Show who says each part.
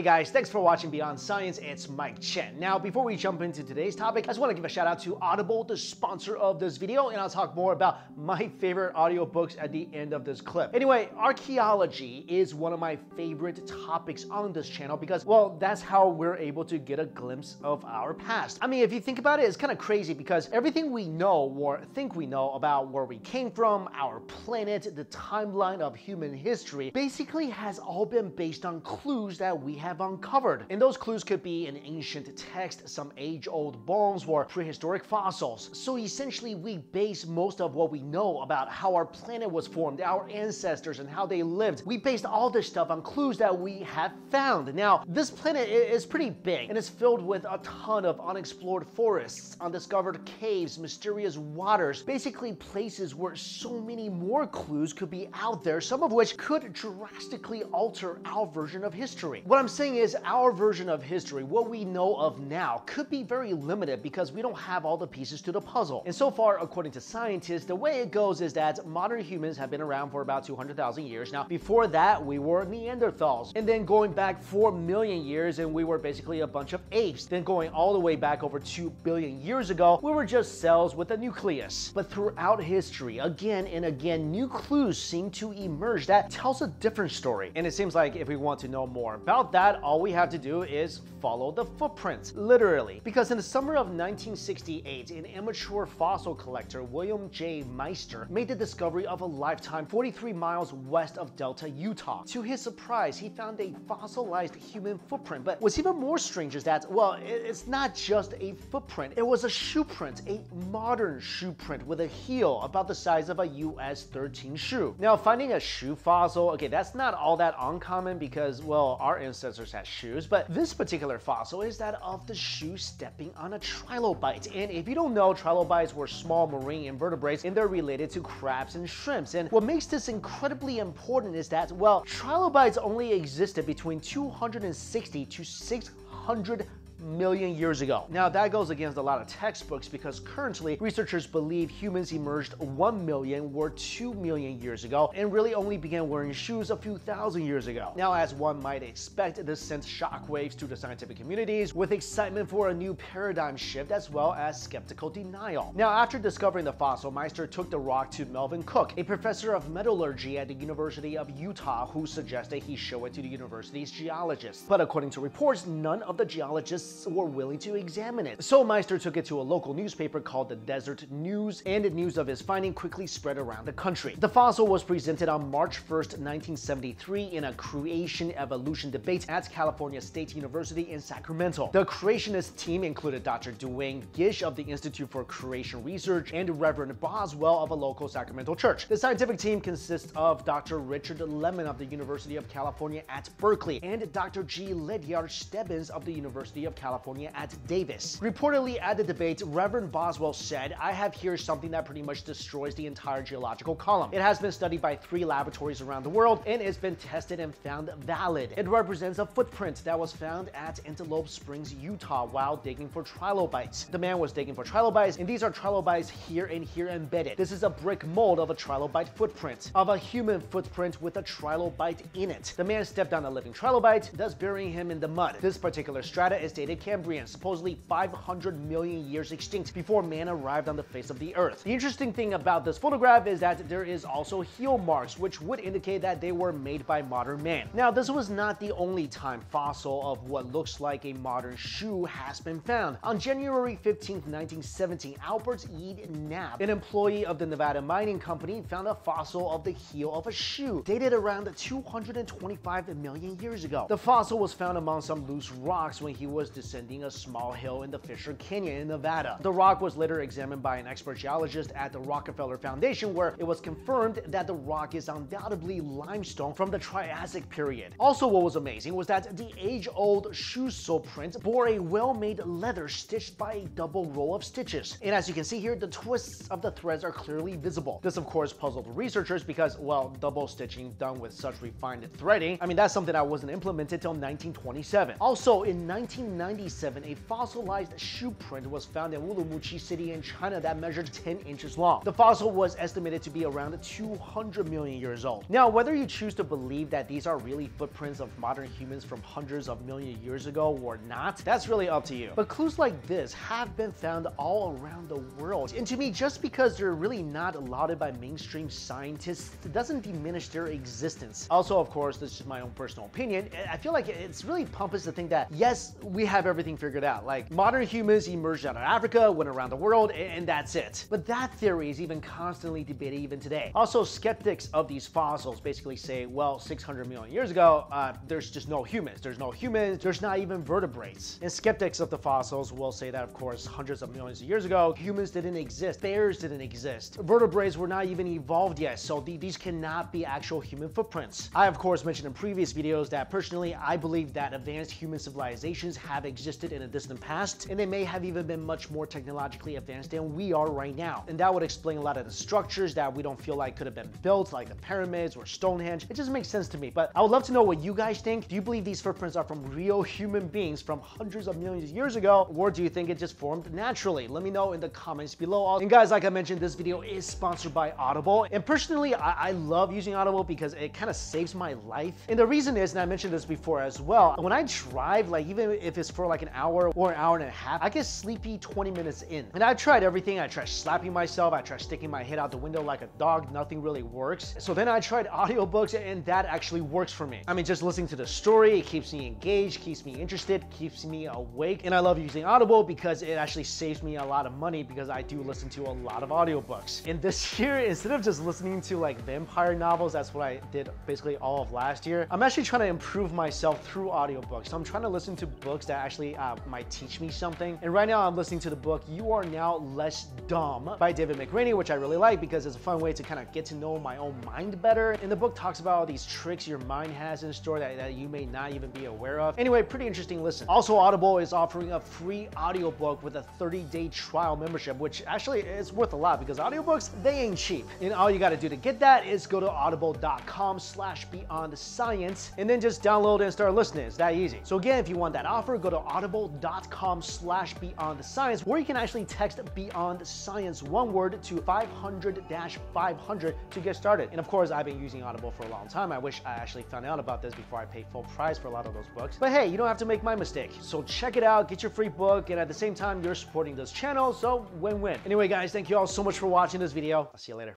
Speaker 1: Hey guys, thanks for watching Beyond Science. It's Mike Chen. Now, before we jump into today's topic, I just want to give a shout out to Audible, the sponsor of this video, and I'll talk more about my favorite audiobooks at the end of this clip. Anyway, archaeology is one of my favorite topics on this channel because, well, that's how we're able to get a glimpse of our past. I mean, if you think about it, it's kind of crazy because everything we know or think we know about where we came from, our planet, the timeline of human history, basically has all been based on clues that we have uncovered. And those clues could be an ancient text, some age-old bones, or prehistoric fossils. So essentially, we base most of what we know about how our planet was formed, our ancestors, and how they lived. We based all this stuff on clues that we have found. Now, this planet is pretty big and is filled with a ton of unexplored forests, undiscovered caves, mysterious waters, basically places where so many more clues could be out there, some of which could drastically alter our version of history. What I'm saying is our version of history, what we know of now, could be very limited because we don't have all the pieces to the puzzle. And so far, according to scientists, the way it goes is that modern humans have been around for about 200,000 years. Now, before that, we were Neanderthals. And then going back 4 million years, and we were basically a bunch of apes. Then going all the way back over 2 billion years ago, we were just cells with a nucleus. But throughout history, again and again, new clues seem to emerge that tells a different story. And it seems like if we want to know more about that, all we have to do is follow the footprints, literally. Because in the summer of 1968, an amateur fossil collector, William J. Meister, made the discovery of a lifetime 43 miles west of Delta, Utah. To his surprise, he found a fossilized human footprint. But what's even more strange is that, well, it's not just a footprint. It was a shoe print, a modern shoe print with a heel about the size of a US 13 shoe. Now, finding a shoe fossil, okay, that's not all that uncommon because, well, our ancestors had shoes, but this particular fossil is that of the shoe stepping on a trilobite. And if you don't know, trilobites were small marine invertebrates and they're related to crabs and shrimps. And what makes this incredibly important is that, well, trilobites only existed between 260 to 600 million years ago. Now that goes against a lot of textbooks because currently researchers believe humans emerged 1 million or 2 million years ago and really only began wearing shoes a few thousand years ago. Now as one might expect, this sent shockwaves to the scientific communities with excitement for a new paradigm shift as well as skeptical denial. Now after discovering the fossil, Meister took the rock to Melvin Cook, a professor of metallurgy at the University of Utah who suggested he show it to the university's geologists. But according to reports, none of the geologists were willing to examine it. So Meister took it to a local newspaper called the Desert News, and news of his finding quickly spread around the country. The fossil was presented on March 1st, 1973 in a creation evolution debate at California State University in Sacramento. The creationist team included Dr. Duane Gish of the Institute for Creation Research and Reverend Boswell of a local Sacramento church. The scientific team consists of Dr. Richard Lemmon of the University of California at Berkeley and Dr. G. Ledyard Stebbins of the University of California at Davis. Reportedly at the debate, Reverend Boswell said, I have here something that pretty much destroys the entire geological column. It has been studied by three laboratories around the world and it's been tested and found valid. It represents a footprint that was found at Antelope Springs, Utah while digging for trilobites. The man was digging for trilobites and these are trilobites here and here embedded. This is a brick mold of a trilobite footprint, of a human footprint with a trilobite in it. The man stepped on a living trilobite, thus burying him in the mud. This particular strata is dated Cambrian, supposedly 500 million years extinct before man arrived on the face of the earth. The interesting thing about this photograph is that there is also heel marks, which would indicate that they were made by modern man. Now, this was not the only time fossil of what looks like a modern shoe has been found. On January 15, 1917, Albert E. Knapp, an employee of the Nevada Mining Company, found a fossil of the heel of a shoe, dated around 225 million years ago. The fossil was found among some loose rocks when he was descending a small hill in the Fisher Canyon in Nevada. The rock was later examined by an expert geologist at the Rockefeller Foundation where it was confirmed that the rock is undoubtedly limestone from the Triassic period. Also what was amazing was that the age-old shoe sole print bore a well-made leather stitched by a double row of stitches. And as you can see here, the twists of the threads are clearly visible. This of course puzzled researchers because, well, double stitching done with such refined threading, I mean that's something that wasn't implemented till 1927. Also in 19 1997, a fossilized shoe print was found in Urumqi City in China that measured 10 inches long. The fossil was estimated to be around 200 million years old. Now, whether you choose to believe that these are really footprints of modern humans from hundreds of million years ago or not, that's really up to you. But clues like this have been found all around the world. And to me, just because they're really not lauded by mainstream scientists, doesn't diminish their existence. Also, of course, this is my own personal opinion. I feel like it's really pompous to think that, yes, we have everything figured out. Like, modern humans emerged out of Africa, went around the world, and that's it. But that theory is even constantly debated even today. Also, skeptics of these fossils basically say, well, 600 million years ago, uh, there's just no humans. There's no humans, there's not even vertebrates. And skeptics of the fossils will say that, of course, hundreds of millions of years ago, humans didn't exist, bears didn't exist, vertebrates were not even evolved yet, so th these cannot be actual human footprints. I, of course, mentioned in previous videos that personally, I believe that advanced human civilizations have existed in a distant past, and they may have even been much more technologically advanced than we are right now. And that would explain a lot of the structures that we don't feel like could have been built, like the pyramids or Stonehenge. It just makes sense to me. But I would love to know what you guys think. Do you believe these footprints are from real human beings from hundreds of millions of years ago, or do you think it just formed naturally? Let me know in the comments below. And guys, like I mentioned, this video is sponsored by Audible. And personally, I, I love using Audible because it kind of saves my life. And the reason is, and I mentioned this before as well, when I drive, like even if it's for like an hour or an hour and a half, I get sleepy 20 minutes in. And I've tried everything. I tried slapping myself. I tried sticking my head out the window like a dog. Nothing really works. So then I tried audiobooks and that actually works for me. I mean, just listening to the story, it keeps me engaged, keeps me interested, keeps me awake. And I love using Audible because it actually saves me a lot of money because I do listen to a lot of audiobooks. And this year, instead of just listening to like vampire novels, that's what I did basically all of last year, I'm actually trying to improve myself through audiobooks. So I'm trying to listen to books that actually uh, might teach me something. And right now I'm listening to the book You Are Now Less Dumb by David McRaney, which I really like because it's a fun way to kind of get to know my own mind better. And the book talks about all these tricks your mind has in store that, that you may not even be aware of. Anyway, pretty interesting listen. Also, Audible is offering a free audiobook with a 30-day trial membership, which actually is worth a lot because audiobooks, they ain't cheap. And all you gotta do to get that is go to audible.com slash beyond science and then just download and start listening. It's that easy. So again, if you want that offer, go to audible.com slash beyond the science, where you can actually text beyond science one word to 500-500 to get started. And of course, I've been using Audible for a long time. I wish I actually found out about this before I paid full price for a lot of those books. But hey, you don't have to make my mistake. So check it out, get your free book, and at the same time, you're supporting this channel, so win-win. Anyway, guys, thank you all so much for watching this video. I'll see you later.